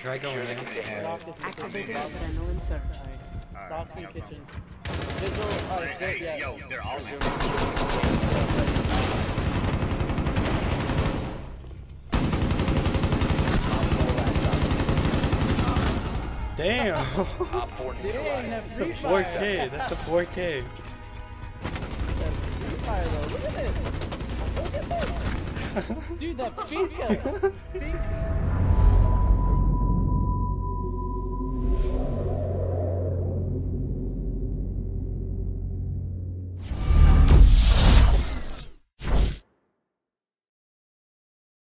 Try going in. Doc is adrenaline surge. Doc's in kitchen. Vigil, uh, Hey, yeah. yo, they're all in. Damn! Dang, that 4K. That's a 4K. Fire. Look at this. Look at this. Dude, that Finka.